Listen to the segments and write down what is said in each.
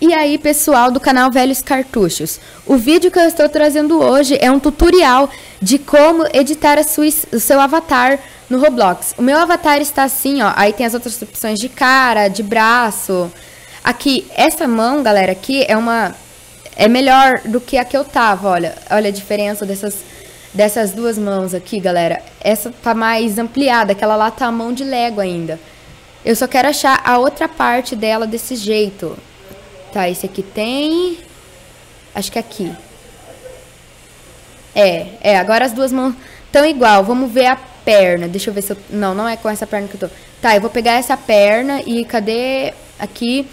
E aí, pessoal do canal Velhos Cartuchos, o vídeo que eu estou trazendo hoje é um tutorial de como editar sua, o seu avatar no Roblox. O meu avatar está assim, ó, aí tem as outras opções de cara, de braço. Aqui, essa mão, galera, aqui é uma... é melhor do que a que eu tava, olha. Olha a diferença dessas, dessas duas mãos aqui, galera. Essa tá mais ampliada, aquela lá tá a mão de Lego ainda. Eu só quero achar a outra parte dela desse jeito. Tá, esse aqui tem... Acho que é aqui. É, é, agora as duas mãos estão igual. Vamos ver a perna. Deixa eu ver se eu... Não, não é com essa perna que eu tô. Tá, eu vou pegar essa perna e cadê aqui...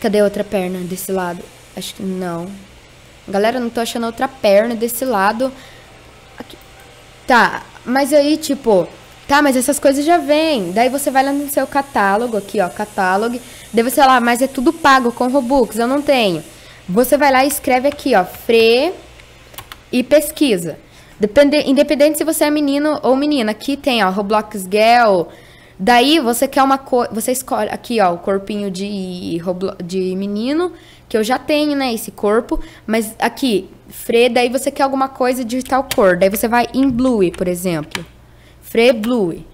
Cadê a outra perna desse lado? Acho que não. Galera, não tô achando outra perna desse lado. Aqui. Tá, mas aí, tipo... Tá, mas essas coisas já vêm. Daí você vai lá no seu catálogo, aqui, ó, catálogo. Daí você lá, mas é tudo pago com Robux, eu não tenho. Você vai lá e escreve aqui, ó, Fre e pesquisa. Depende, independente se você é menino ou menina. Aqui tem, ó, Roblox Girl. Daí você quer uma coisa, você escolhe aqui, ó, o corpinho de, Roblo de menino, que eu já tenho, né, esse corpo. Mas aqui, Fre, daí você quer alguma coisa de tal cor. Daí você vai em Blue, por exemplo. Free Blue.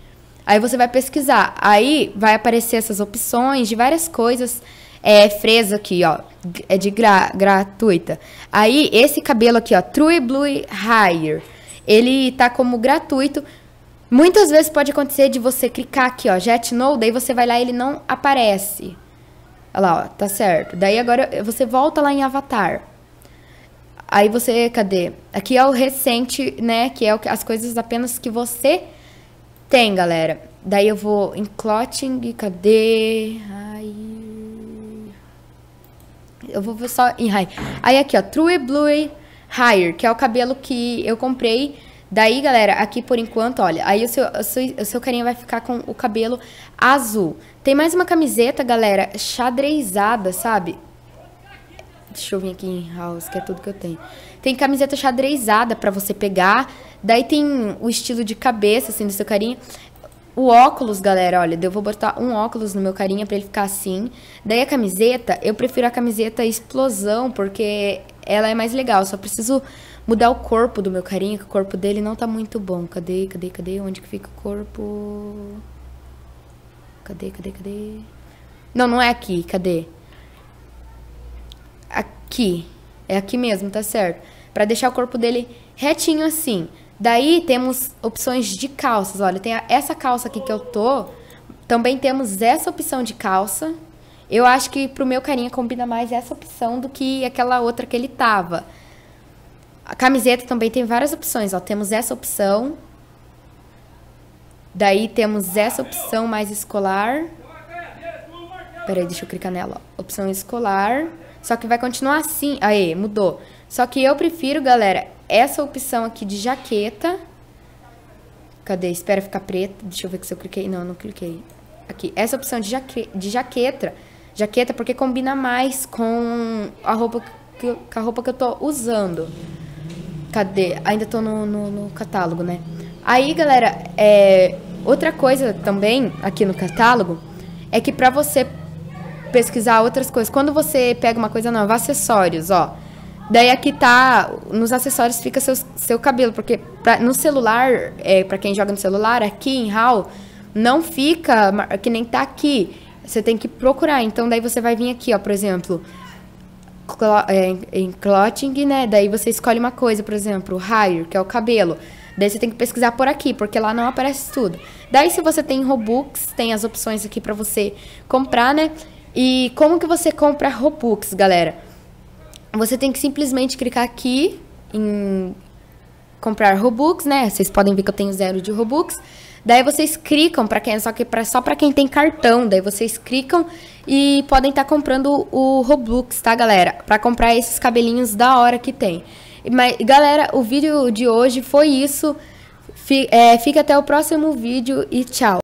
Aí você vai pesquisar. Aí vai aparecer essas opções de várias coisas. É, fresa aqui, ó. É de gra gratuita. Aí, esse cabelo aqui, ó. True Blue Higher. Ele tá como gratuito. Muitas vezes pode acontecer de você clicar aqui, ó. Jet No, daí você vai lá e ele não aparece. Olha lá, ó. Tá certo. Daí agora você volta lá em Avatar. Aí você, cadê? Aqui é o recente, né? Que é as coisas apenas que você tem, galera. Daí eu vou em clotting, cadê? Ai. Eu vou ver só em high. Aí aqui, ó, True Blue Higher, que é o cabelo que eu comprei. Daí, galera, aqui por enquanto, olha, aí o seu, o seu, o seu carinha vai ficar com o cabelo azul. Tem mais uma camiseta, galera, xadrezada, sabe? Deixa eu vir aqui em house, que é tudo que eu tenho. Tem camiseta xadrezada pra você pegar. Daí tem o estilo de cabeça, assim, do seu carinha. O óculos, galera, olha, eu vou botar um óculos no meu carinha pra ele ficar assim. Daí a camiseta, eu prefiro a camiseta explosão, porque ela é mais legal. Só preciso mudar o corpo do meu carinha, que o corpo dele não tá muito bom. Cadê, cadê, cadê? Onde que fica o corpo? Cadê, cadê, cadê? Não, não é aqui, cadê? aqui. É aqui mesmo, tá certo? Para deixar o corpo dele retinho assim. Daí temos opções de calças. Olha, tem essa calça aqui que eu tô. Também temos essa opção de calça. Eu acho que pro meu carinha combina mais essa opção do que aquela outra que ele tava. A camiseta também tem várias opções, ó. Temos essa opção. Daí temos essa opção mais escolar. Peraí, deixa eu clicar nela, ó. Opção escolar. Só que vai continuar assim. Aí, mudou. Só que eu prefiro, galera, essa opção aqui de jaqueta. Cadê? Espera ficar preto. Deixa eu ver se eu cliquei. Não, não cliquei. Aqui. Essa opção de, jaque... de jaqueta. Jaqueta porque combina mais com a roupa que, com a roupa que eu tô usando. Cadê? Ainda tô no, no, no catálogo, né? Aí, galera, é... outra coisa também aqui no catálogo é que pra você pesquisar outras coisas. Quando você pega uma coisa nova, acessórios, ó. Daí aqui tá, nos acessórios fica seu, seu cabelo, porque pra, no celular, é, para quem joga no celular, aqui em HAL, não fica que nem tá aqui. Você tem que procurar. Então daí você vai vir aqui, ó, por exemplo, é, em clothing, né? Daí você escolhe uma coisa, por exemplo, hair, que é o cabelo. Daí você tem que pesquisar por aqui, porque lá não aparece tudo. Daí se você tem Robux, tem as opções aqui para você comprar, né? E como que você compra Robux, galera? Você tem que simplesmente clicar aqui em comprar Robux, né? Vocês podem ver que eu tenho zero de Robux. Daí vocês clicam para quem só que pra, só para quem tem cartão, daí vocês clicam e podem estar tá comprando o Robux, tá, galera? Para comprar esses cabelinhos da hora que tem. Mas galera, o vídeo de hoje foi isso. Fica até o próximo vídeo e tchau.